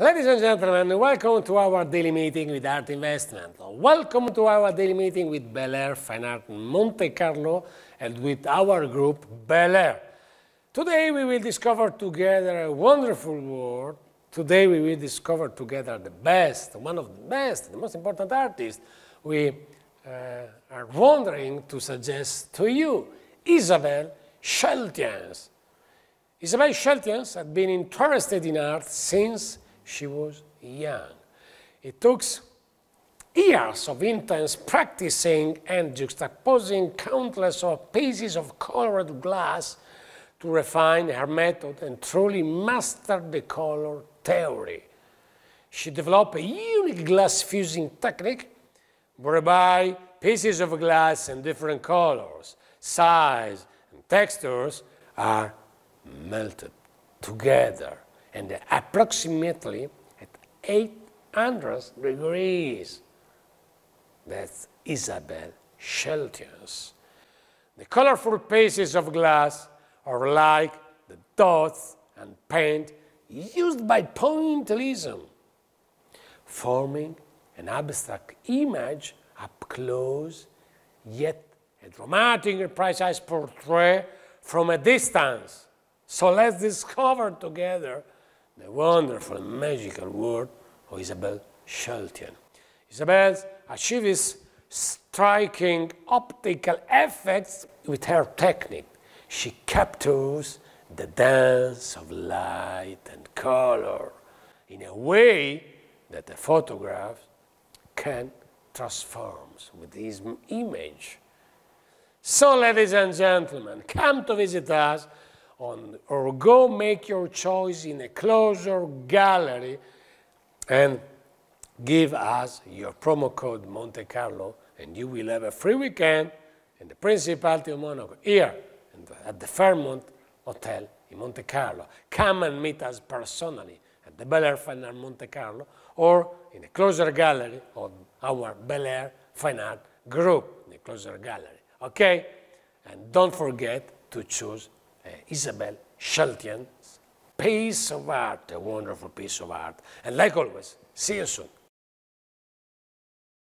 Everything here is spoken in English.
Ladies and gentlemen, welcome to our daily meeting with Art Investment. Welcome to our daily meeting with Bel Air Fine Art Monte Carlo and with our group Bel Air. Today we will discover together a wonderful world. Today we will discover together the best, one of the best, the most important artists we uh, are wondering to suggest to you, Isabelle Scheltjens. Isabelle Scheltjens had been interested in art since she was young. It took years of intense practicing and juxtaposing countless of pieces of colored glass to refine her method and truly master the color theory. She developed a unique glass fusing technique whereby pieces of glass in different colors, size, and textures are melted together and approximately at 800 degrees. That's Isabelle Scheltjens. The colorful pieces of glass are like the dots and paint used by pointillism, forming an abstract image up close, yet a dramatic and precise portrait from a distance. So let's discover together the wonderful magical world of Isabelle Scheltjen. Isabelle achieves striking optical effects with her technique. She captures the dance of light and color in a way that a photograph can transform with this image. So, ladies and gentlemen, come to visit us on, or go make your choice in a closer gallery and give us your promo code Monte Carlo and you will have a free weekend in the Principality of Monaco here at the Fairmont Hotel in Monte Carlo. Come and meet us personally at the Bel Air Fine Art Monte Carlo or in a closer gallery of our Bel Air Fine Art group, in the closer gallery. Okay? And don't forget to choose Uh, Isabelle Scheltjen's piece of art, a wonderful piece of art. And like always, see you soon.